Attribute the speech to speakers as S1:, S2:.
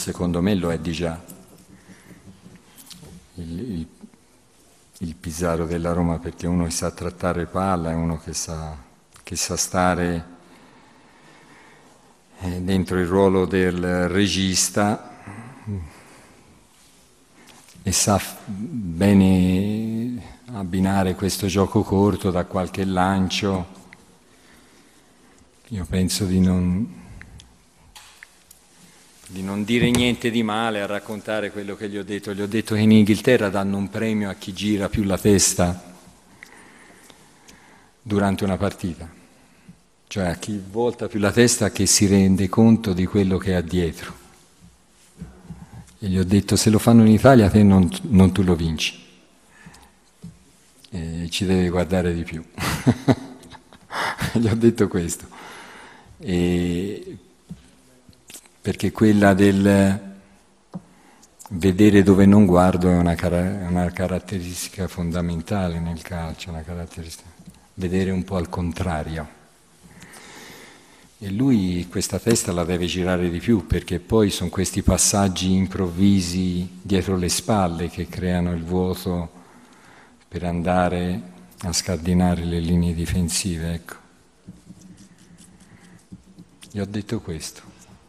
S1: secondo me lo è di già. Il, il, il Pisaro della Roma perché uno che sa trattare palla è uno che sa, che sa stare eh, dentro il ruolo del regista e sa bene abbinare questo gioco corto da qualche lancio. Io penso di non, di non dire niente di male a raccontare quello che gli ho detto. Gli ho detto che in Inghilterra danno un premio a chi gira più la testa durante una partita, cioè a chi volta più la testa che si rende conto di quello che ha dietro. E gli ho detto se lo fanno in Italia te non, non tu lo vinci, e ci devi guardare di più. gli ho detto questo. E perché quella del vedere dove non guardo è una, car- una caratteristica fondamentale nel calcio, vedere un po' al contrario. E lui questa testa la deve girare di più perché poi sono questi passaggi improvvisi dietro le spalle che creano il vuoto per andare a scardinare le linee difensive. Ecco. Gli ho detto questo.